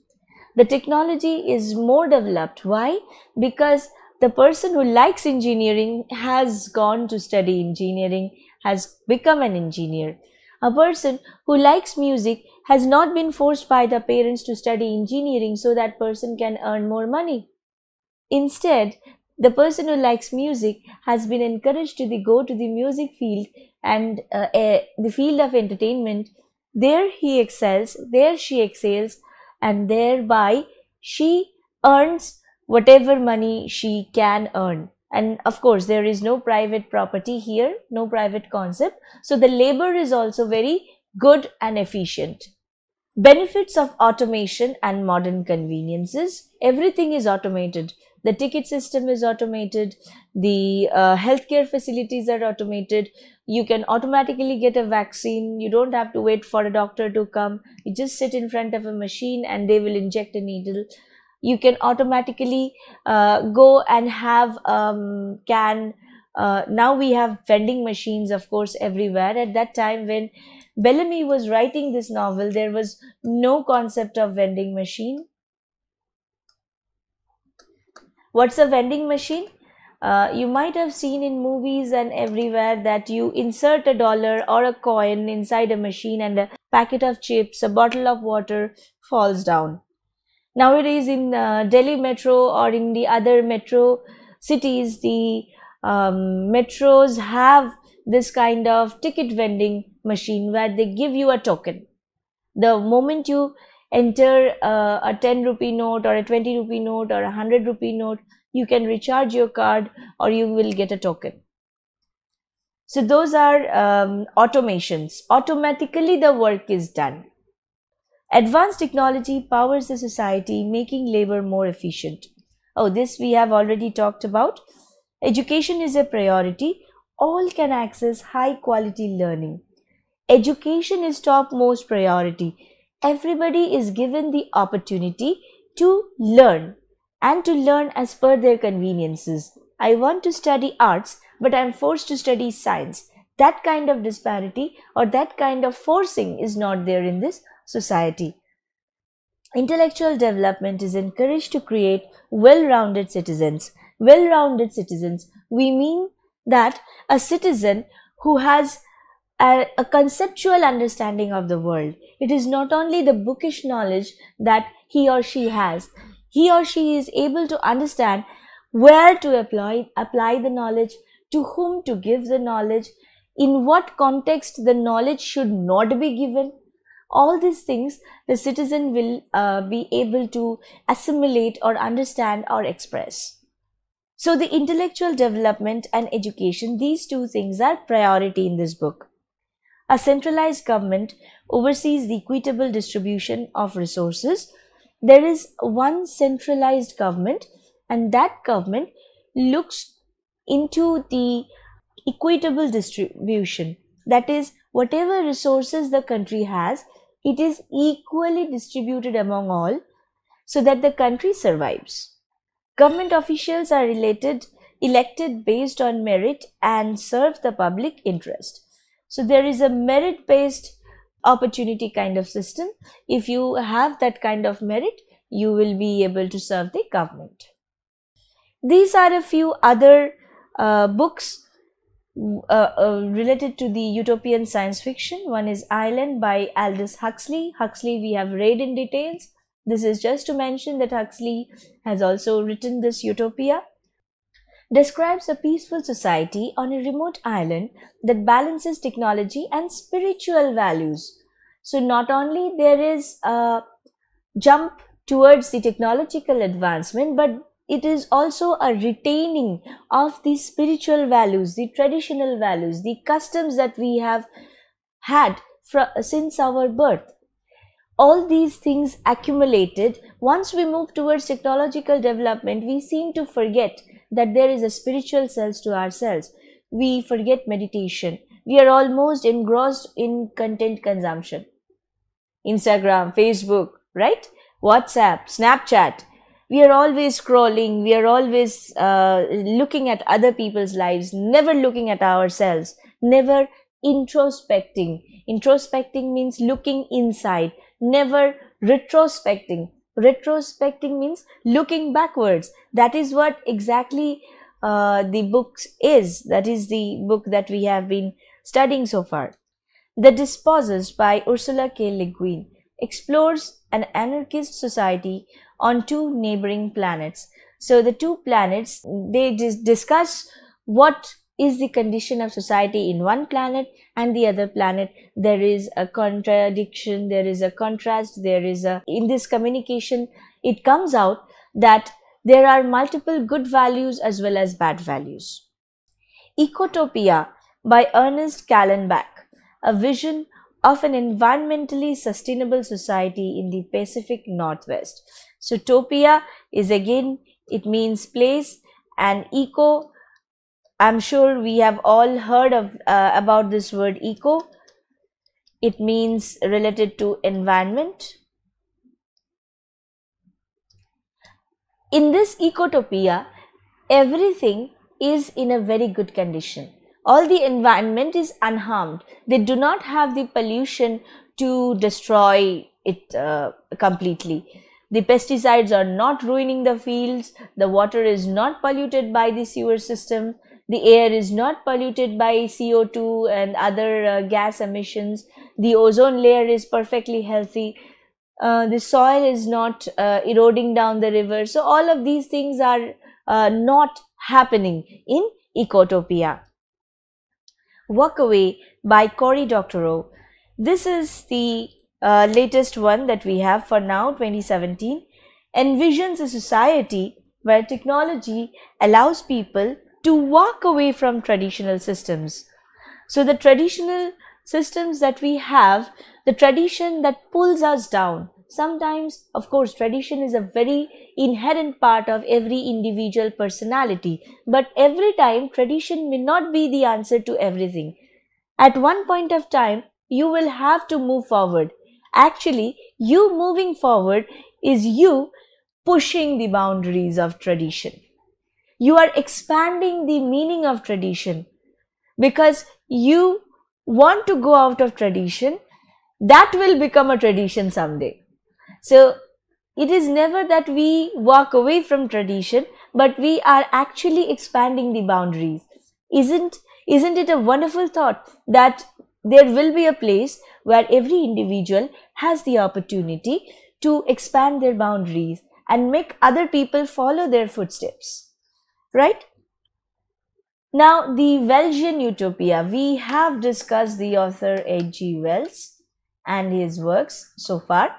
The technology is more developed. Why? Because the person who likes engineering has gone to study engineering, has become an engineer. A person who likes music has not been forced by the parents to study engineering so that person can earn more money. Instead, the person who likes music has been encouraged to go to the music field and uh, the field of entertainment. There he excels there she excels and thereby she earns whatever money she can earn. And of course there is no private property here no private concept. So the labor is also very good and efficient. Benefits of automation and modern conveniences. Everything is automated the ticket system is automated. The uh, healthcare facilities are automated. You can automatically get a vaccine. You don't have to wait for a doctor to come. You just sit in front of a machine and they will inject a needle. You can automatically uh, go and have um, can uh, now we have vending machines of course everywhere. At that time when bellamy was writing this novel there was no concept of vending machine What's a vending machine? Uh, you might have seen in movies and everywhere that you insert a dollar or a coin inside a machine and a packet of chips, a bottle of water falls down. Nowadays in uh, Delhi metro or in the other metro cities, the um, metros have this kind of ticket vending machine where they give you a token. The moment you enter uh, a 10 rupee note or a 20 rupee note or a 100 rupee note you can recharge your card or you will get a token. So those are um, automations. Automatically the work is done. Advanced technology powers the society making labor more efficient. Oh this we have already talked about. Education is a priority. All can access high quality learning. Education is topmost priority everybody is given the opportunity to learn and to learn as per their conveniences. I want to study arts, but I am forced to study science. That kind of disparity or that kind of forcing is not there in this society. Intellectual development is encouraged to create well rounded citizens. Well rounded citizens, we mean that a citizen who has a, a, conceptual understanding of the world. It is not only the bookish knowledge that he or she has. He or she is able to understand where to apply, apply the knowledge, to whom to give the knowledge, in what context the knowledge should not be given. All these things the citizen will uh, be able to assimilate or understand or express. So the intellectual development and education, these two things are priority in this book. A centralized government oversees the equitable distribution of resources. There is one centralized government, and that government looks into the equitable distribution. That is, whatever resources the country has, it is equally distributed among all so that the country survives. Government officials are related, elected based on merit and serve the public interest. So there is a merit based opportunity kind of system. If you have that kind of merit, you will be able to serve the government. These are a few other uh, books uh, uh, related to the utopian science fiction. One is Island by Aldous Huxley. Huxley we have read in details. This is just to mention that Huxley has also written this utopia describes a peaceful society on a remote island that balances technology and spiritual values. So not only there is a jump towards the technological advancement, but it is also a retaining of the spiritual values, the traditional values, the customs that we have had since our birth. All these things accumulated, once we move towards technological development, we seem to forget that there is a spiritual self to ourselves. we forget meditation. We are almost engrossed in content consumption. Instagram, Facebook, right? WhatsApp, Snapchat. We are always scrolling. We are always uh, looking at other people's lives, never looking at ourselves, never introspecting. Introspecting means looking inside, never retrospecting. Retrospecting means looking backwards. That is what exactly uh, the book is. That is the book that we have been studying so far. The Dispossessed by Ursula K. Le Guin explores an anarchist society on two neighboring planets. So the two planets, they dis- discuss what is the condition of society in one planet and the other planet there is a contradiction there is a contrast there is a in this communication it comes out that there are multiple good values as well as bad values. Ecotopia by ernest callenbach a vision of an environmentally sustainable society in the pacific northwest. So topia is again it means place and eco I'm sure we have all heard of uh, about this word eco. It means related to environment. In this ecotopia, everything is in a very good condition. All the environment is unharmed. They do not have the pollution to destroy it uh, completely. The pesticides are not ruining the fields. The water is not polluted by the sewer system the air is not polluted by CO2 and other uh, gas emissions. The ozone layer is perfectly healthy. Uh, the soil is not uh, eroding down the river. So, all of these things are uh, not happening in Ecotopia. Walk Away by Cory Doctorow. This is the uh, latest one that we have for now, 2017. Envisions a society where technology allows people to walk away from traditional systems. So the traditional systems that we have, the tradition that pulls us down, sometimes of course tradition is a very inherent part of every individual personality, but every time tradition may not be the answer to everything. At one point of time, you will have to move forward. Actually, you moving forward is you pushing the boundaries of tradition you are expanding the meaning of tradition. Because you want to go out of tradition that will become a tradition someday. So it is never that we walk away from tradition but we are actually expanding the boundaries. Isn't isn't it a wonderful thought that there will be a place where every individual has the opportunity to expand their boundaries and make other people follow their footsteps right? Now, the Wellsian Utopia, we have discussed the author H.G. Wells and his works so far.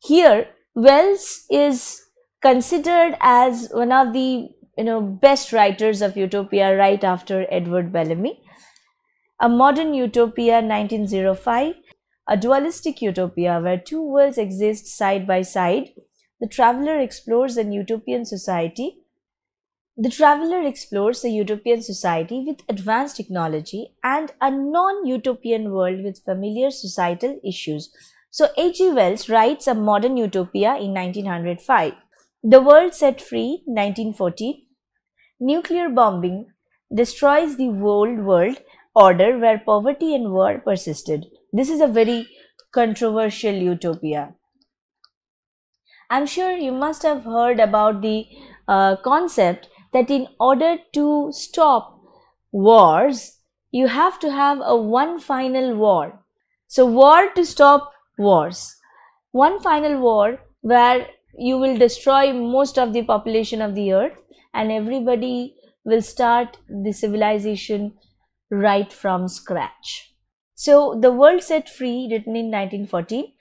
Here, Wells is considered as one of the you know best writers of utopia right after Edward Bellamy. A modern utopia 1905, a dualistic utopia where two worlds exist side by side. The traveler explores an utopian society the traveler explores a utopian society with advanced technology and a non utopian world with familiar societal issues. So, H.G. Wells writes a modern utopia in 1905. The World Set Free, 1940. Nuclear bombing destroys the old world order where poverty and war persisted. This is a very controversial utopia. I'm sure you must have heard about the uh, concept that in order to stop wars, you have to have a one final war. So, war to stop wars. One final war where you will destroy most of the population of the earth and everybody will start the civilization right from scratch. So, The World Set Free, written in 1914,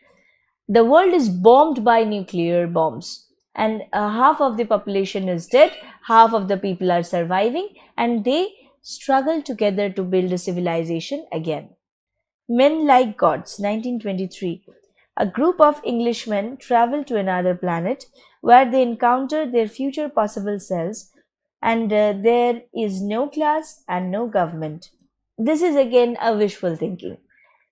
the world is bombed by nuclear bombs and uh, half of the population is dead, half of the people are surviving, and they struggle together to build a civilization again. Men Like Gods, 1923. A group of Englishmen travel to another planet where they encounter their future possible selves and uh, there is no class and no government. This is again a wishful thinking.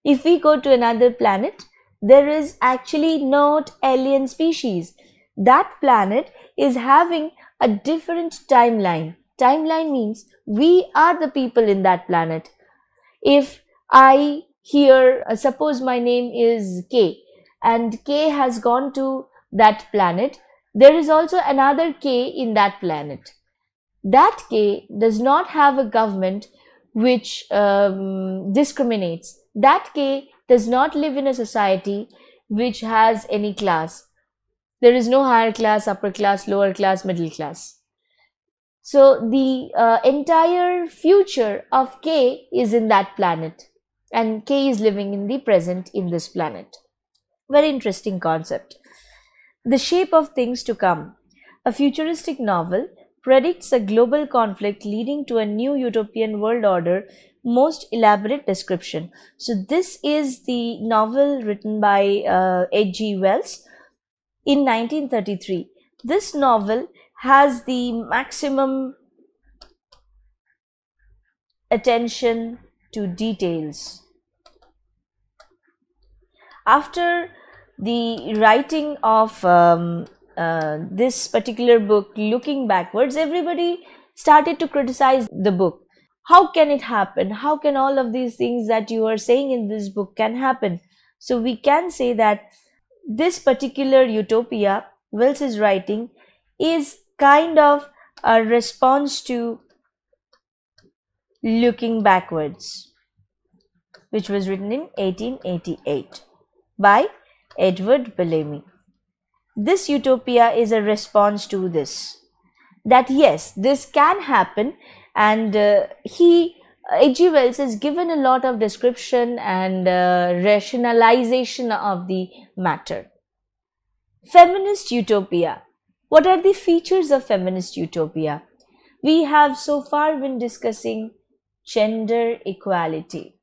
If we go to another planet, there is actually not alien species. That planet is having a different timeline. Timeline means we are the people in that planet. If I here, uh, suppose my name is K and K has gone to that planet, there is also another K in that planet. That K does not have a government which um, discriminates. That K does not live in a society which has any class. There is no higher class, upper class, lower class, middle class. So the uh, entire future of K is in that planet and K is living in the present in this planet. Very interesting concept. The Shape of Things to Come, a futuristic novel, predicts a global conflict leading to a new utopian world order. Most elaborate description. So, this is the novel written by uh, H.G. Wells in 1933. This novel has the maximum attention to details. After the writing of um, uh, this particular book, looking backwards, everybody started to criticize the book. How can it happen? How can all of these things that you are saying in this book can happen? So we can say that this particular utopia Wells is writing is kind of a response to looking backwards, which was written in 1888 by Edward Bellamy. This utopia is a response to this. That yes, this can happen, and uh, he H.G. Wells has given a lot of description and uh, rationalization of the matter. Feminist utopia. What are the features of feminist utopia? We have so far been discussing gender equality.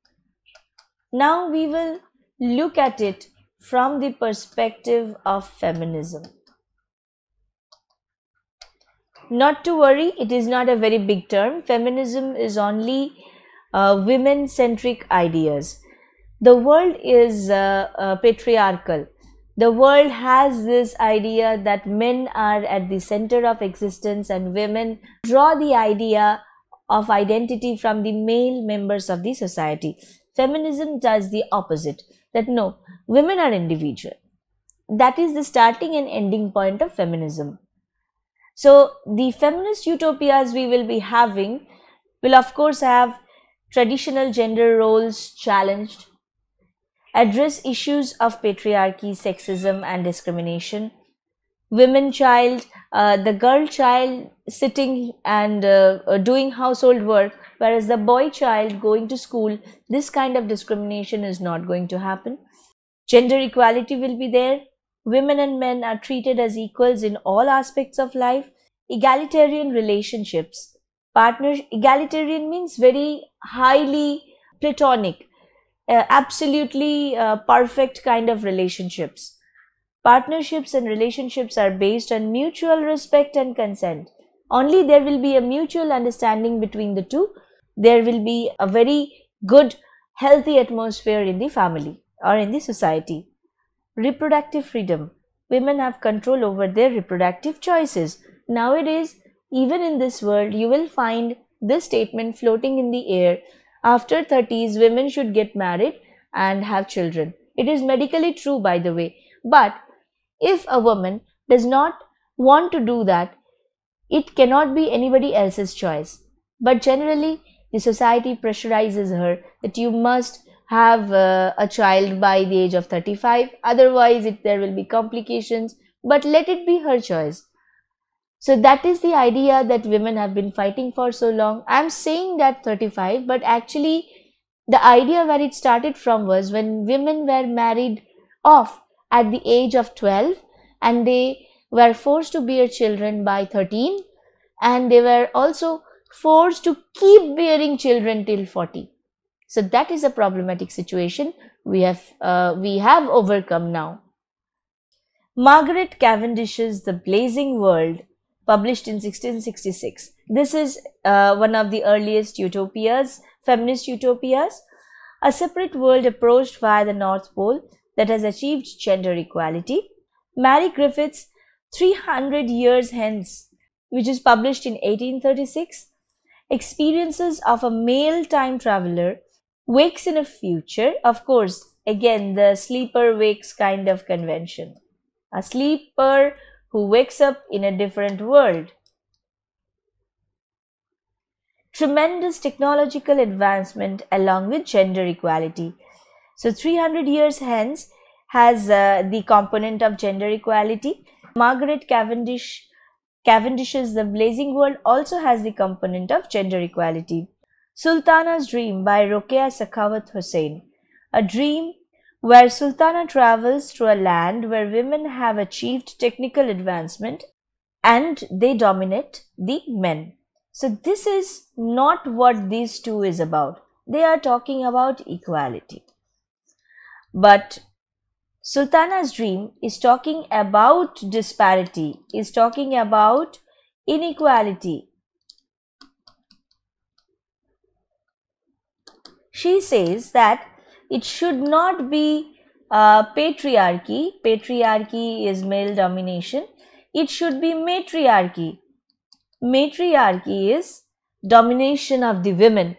Now we will look at it from the perspective of feminism. Not to worry, it is not a very big term. Feminism is only uh, women centric ideas. The world is uh, uh, patriarchal. The world has this idea that men are at the center of existence and women draw the idea of identity from the male members of the society. Feminism does the opposite that no, women are individual. That is the starting and ending point of feminism. So, the feminist utopias we will be having will, of course, have traditional gender roles challenged, address issues of patriarchy, sexism, and discrimination, women child, uh, the girl child sitting and uh, uh, doing household work, whereas the boy child going to school, this kind of discrimination is not going to happen. Gender equality will be there. Women and men are treated as equals in all aspects of life. Egalitarian relationships. Partner egalitarian means very highly platonic, uh, absolutely uh, perfect kind of relationships Partnerships and relationships are based on mutual respect and consent. Only there will be a mutual understanding between the two. There will be a very good, healthy atmosphere in the family or in the society. Reproductive freedom. Women have control over their reproductive choices. Nowadays, even in this world, you will find this statement floating in the air. After 30s, women should get married and have children. It is medically true, by the way. But if a woman does not want to do that, it cannot be anybody else's choice. But generally, the society pressurizes her that you must have uh, a child by the age of 35, otherwise, it, there will be complications. But let it be her choice. So, that is the idea that women have been fighting for so long. I am saying that 35, but actually, the idea where it started from was when women were married off at the age of 12 and they were forced to bear children by 13 and they were also forced to keep bearing children till 40 so that is a problematic situation we have uh, we have overcome now margaret cavendish's the blazing world published in 1666. This is uh, one of the earliest utopias, feminist utopias, a separate world approached via the North Pole that has achieved gender equality. Mary Griffiths, 300 years hence, which is published in 1836, experiences of a male time traveler wakes in a future, of course, again the sleeper wakes kind of convention. A sleeper who wakes up in a different world. Tremendous technological advancement along with gender equality. So 300 years hence has uh, the component of gender equality. Margaret Cavendish Cavendish's The Blazing World also has the component of gender equality. Sultana's Dream by Rokeya Sakhawat Hussain. A dream where Sultana travels through a land where women have achieved technical advancement and they dominate the men. So this is not what these two is about. They are talking about equality. But Sultana's dream is talking about disparity, is talking about inequality. She says that it should not be uh, patriarchy. Patriarchy is male domination. It should be matriarchy. Matriarchy is domination of the women.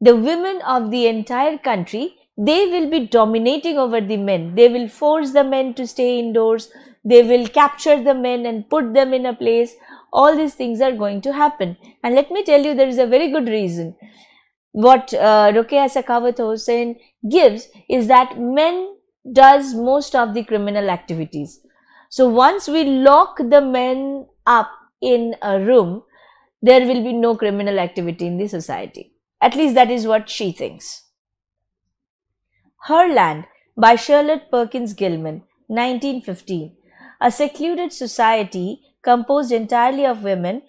The women of the entire country, they will be dominating over the men. They will force the men to stay indoors. They will capture the men and put them in a place. All these things are going to happen. And let me tell you, there is a very good reason what uh, Rokeya Sakhawat Hussain gives is that men does most of the criminal activities. So once we lock the men up in a room, there will be no criminal activity in the society. At least that is what she thinks. Her Land by Charlotte Perkins Gilman, 1915. A secluded society composed entirely of women,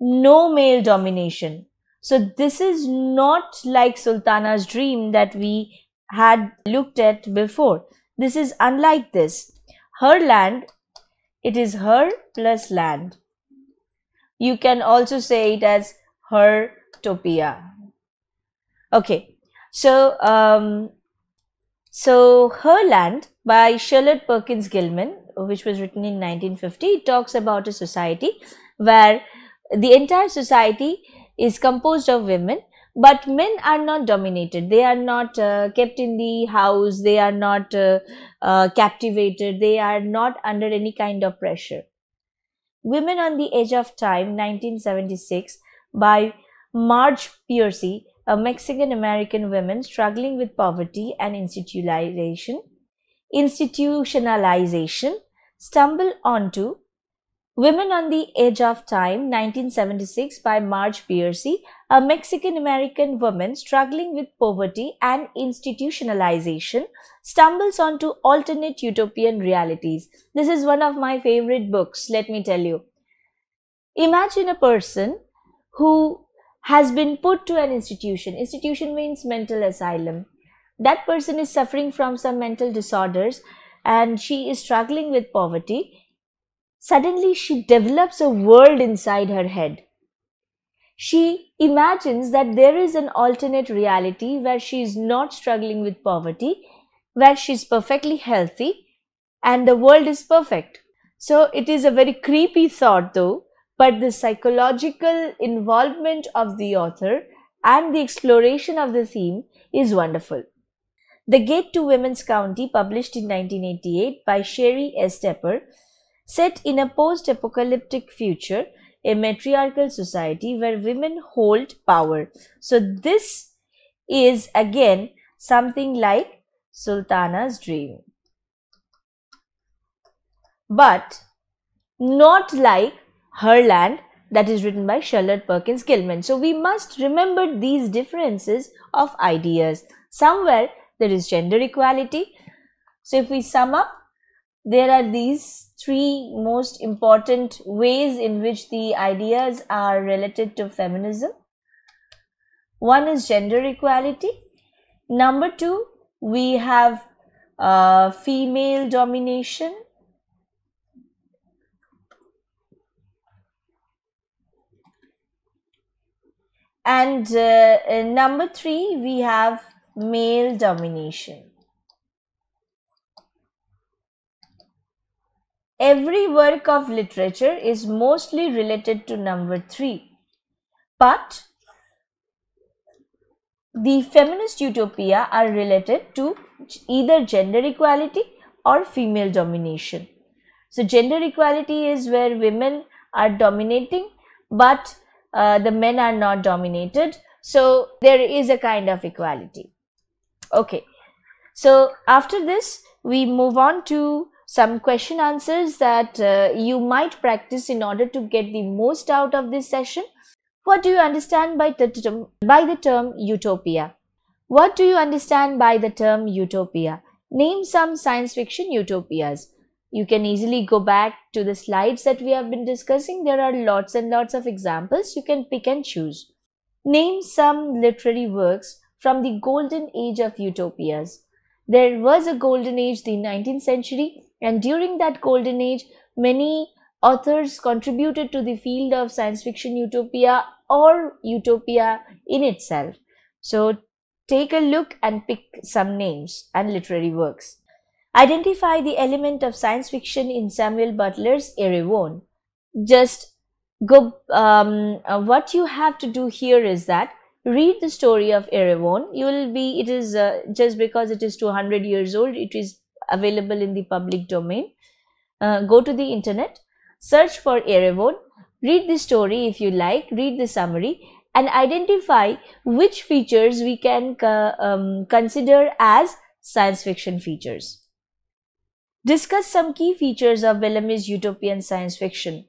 no male domination, so this is not like Sultana's dream that we had looked at before. This is unlike this. Her land, it is her plus land. You can also say it as her topia. Okay, so um, so her land by Charlotte Perkins Gilman, which was written in 1950, talks about a society where the entire society is composed of women but men are not dominated. They are not uh, kept in the house. They are not uh, uh, captivated. They are not under any kind of pressure. Women on the edge of time 1976 by marge piercy a mexican american woman struggling with poverty and institutionalization institutionalization stumble onto Women on the Edge of Time, 1976 by Marge Piercy, a Mexican-American woman struggling with poverty and institutionalization, stumbles onto alternate utopian realities. This is one of my favorite books, let me tell you. Imagine a person who has been put to an institution. Institution means mental asylum. That person is suffering from some mental disorders and she is struggling with poverty Suddenly, she develops a world inside her head. She imagines that there is an alternate reality where she is not struggling with poverty, where she is perfectly healthy, and the world is perfect. So, it is a very creepy thought, though, but the psychological involvement of the author and the exploration of the theme is wonderful. The Gate to Women's Country, published in 1988 by Sheri S. Tepper, Set in a post-apocalyptic future, a matriarchal society where women hold power. So this is again something like Sultana's dream. But not like Her Land that is written by Charlotte Perkins Gilman. So we must remember these differences of ideas. Somewhere there is gender equality. So if we sum up, there are these three most important ways in which the ideas are related to feminism. One is gender equality. Number two, we have uh, female domination. And uh, number three, we have male domination. Every work of literature is mostly related to number three, but the feminist utopia are related to either gender equality or female domination. So, gender equality is where women are dominating, but uh, the men are not dominated. So, there is a kind of equality. Okay. So, after this, we move on to some question answers that uh, you might practice in order to get the most out of this session. What do you understand by the term, by the term utopia? What do you understand by the term utopia? Name some science fiction utopias. You can easily go back to the slides that we have been discussing. There are lots and lots of examples. You can pick and choose. Name some literary works from the golden age of utopias. There was a golden age, in the 19th century, and during that golden age, many authors contributed to the field of science fiction utopia or utopia in itself. So take a look and pick some names and literary works. Identify the element of science fiction in Samuel Butler's Erewhon. Just go, um, uh, what you have to do here is that read the story of Erewhon. You will be, it is uh, just because it is 200 years old, it is available in the public domain. Uh, go to the internet, search for Erewhon, read the story if you like, read the summary and identify which features we can uh, um, consider as science fiction features. Discuss some key features of Bellamy's utopian science fiction.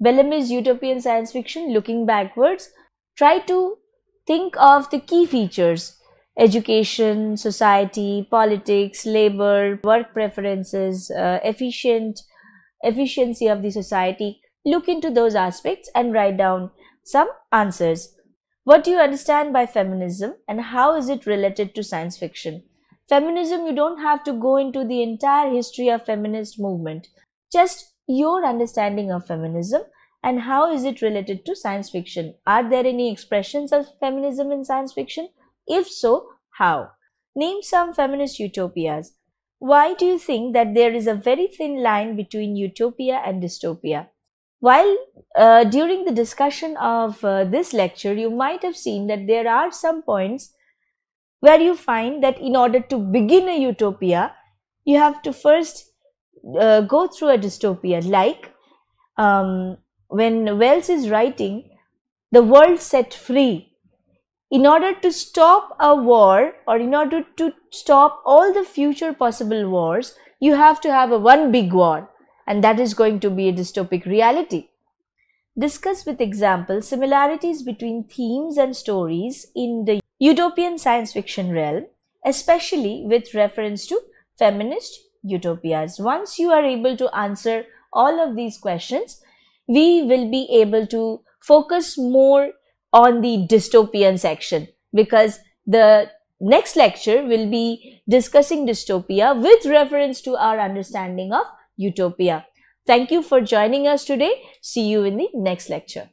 Bellamy's utopian science fiction, looking backwards, try to think of the key features education, society, politics, labor, work preferences, uh, efficient efficiency of the society. Look into those aspects and write down some answers. What do you understand by feminism and how is it related to science fiction? Feminism, you don't have to go into the entire history of feminist movement. Just your understanding of feminism and how is it related to science fiction? Are there any expressions of feminism in science fiction? If so, how? Name some feminist utopias. Why do you think that there is a very thin line between utopia and dystopia? While uh, during the discussion of uh, this lecture, you might have seen that there are some points where you find that in order to begin a utopia, you have to first uh, go through a dystopia. Like um, when Wells is writing, the world set free in order to stop a war or in order to stop all the future possible wars, you have to have a one big war and that is going to be a dystopic reality. Discuss with examples similarities between themes and stories in the utopian science fiction realm, especially with reference to feminist utopias. Once you are able to answer all of these questions, we will be able to focus more on the dystopian section because the next lecture will be discussing dystopia with reference to our understanding of utopia. Thank you for joining us today. See you in the next lecture.